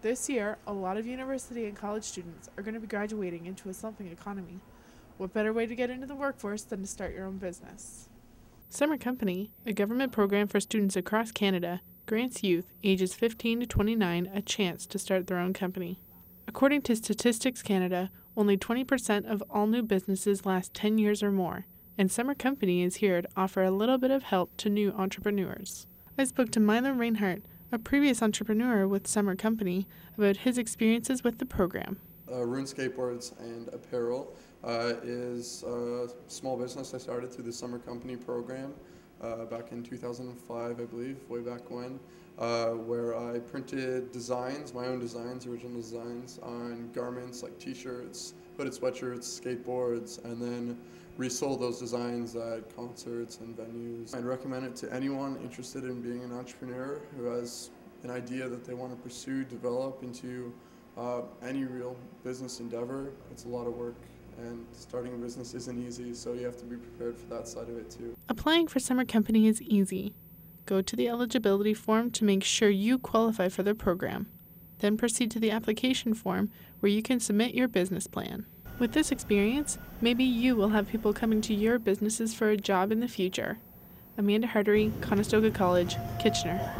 This year, a lot of university and college students are going to be graduating into a slumping economy. What better way to get into the workforce than to start your own business? Summer Company, a government program for students across Canada, grants youth ages 15 to 29 a chance to start their own company. According to Statistics Canada, only 20% of all new businesses last 10 years or more, and Summer Company is here to offer a little bit of help to new entrepreneurs. I spoke to Milo Reinhardt, a previous entrepreneur with Summer Company, about his experiences with the program. Uh, Rune Skateboards and Apparel uh, is a small business I started through the Summer Company program uh, back in 2005, I believe, way back when, uh, where I printed designs, my own designs, original designs, on garments like t-shirts, hooded sweatshirts, skateboards, and then resold those designs at concerts and venues. I'd recommend it to anyone interested in being an entrepreneur who has an idea that they want to pursue, develop into uh, any real business endeavor. It's a lot of work and starting a business isn't easy, so you have to be prepared for that side of it too. Applying for Summer Company is easy. Go to the eligibility form to make sure you qualify for the program. Then proceed to the application form where you can submit your business plan. With this experience, maybe you will have people coming to your businesses for a job in the future. Amanda Hartery, Conestoga College, Kitchener.